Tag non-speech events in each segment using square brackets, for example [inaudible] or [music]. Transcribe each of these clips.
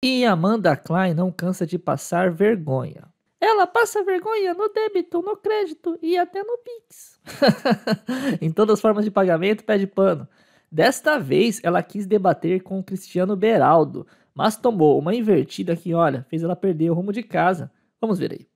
E Amanda Klein não cansa de passar vergonha. Ela passa vergonha no débito, no crédito e até no Pix. [laughs] em todas as formas de pagamento, pede pano. Desta vez, ela quis debater com o Cristiano Beraldo, mas tomou uma invertida que, olha, fez ela perder o rumo de casa. Vamos ver aí.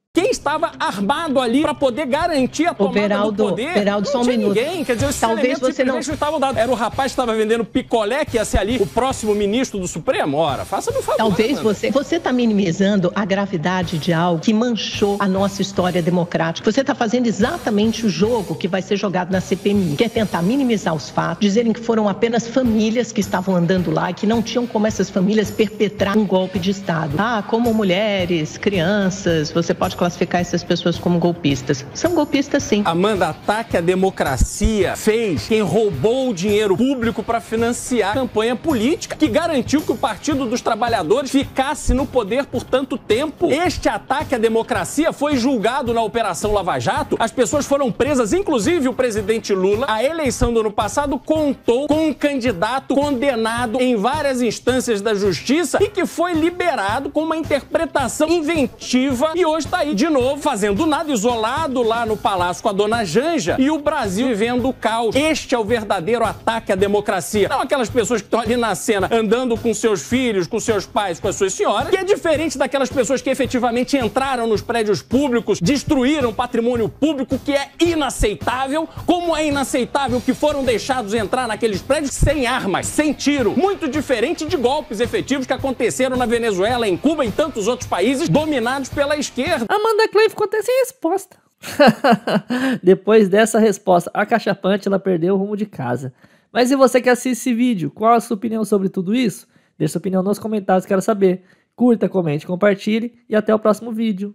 Estava armado ali para poder garantir a tomada Beraldo, do poder? Beraldo, não só um tinha minuto. ninguém. Quer dizer, os Talvez você não... estavam dados. Era o rapaz que estava vendendo picolé que ia ser ali o próximo ministro do Supremo? Ora, faça-me um favor. Talvez você... Você está minimizando a gravidade de algo que manchou a nossa história democrática. Você está fazendo exatamente o jogo que vai ser jogado na CPMI, que é tentar minimizar os fatos, dizerem que foram apenas famílias que estavam andando lá e que não tinham como essas famílias perpetrar um golpe de Estado. Ah, como mulheres, crianças, você pode classificar essas pessoas pessoas como golpistas. São golpistas sim. Amanda, ataque à democracia fez quem roubou o dinheiro público para financiar a campanha política que garantiu que o Partido dos Trabalhadores ficasse no poder por tanto tempo. Este ataque à democracia foi julgado na Operação Lava Jato. As pessoas foram presas, inclusive o presidente Lula. A eleição do ano passado contou com um candidato condenado em várias instâncias da justiça e que foi liberado com uma interpretação inventiva e hoje está aí de novo fazendo do nada isolado lá no palácio com a dona Janja e o Brasil vivendo o caos. Este é o verdadeiro ataque à democracia. Não aquelas pessoas que estão ali na cena andando com seus filhos, com seus pais, com as suas senhoras, que é diferente daquelas pessoas que efetivamente entraram nos prédios públicos, destruíram patrimônio público, que é inaceitável, como é inaceitável que foram deixados entrar naqueles prédios sem armas, sem tiro. Muito diferente de golpes efetivos que aconteceram na Venezuela, em Cuba e em tantos outros países dominados pela esquerda. Amanda Clay ficou até sem resposta. [laughs] Depois dessa resposta acachapante, ela perdeu o rumo de casa. Mas e você que assiste esse vídeo, qual a sua opinião sobre tudo isso? Deixe sua opinião nos comentários, quero saber. Curta, comente, compartilhe e até o próximo vídeo.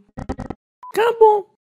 Acabou!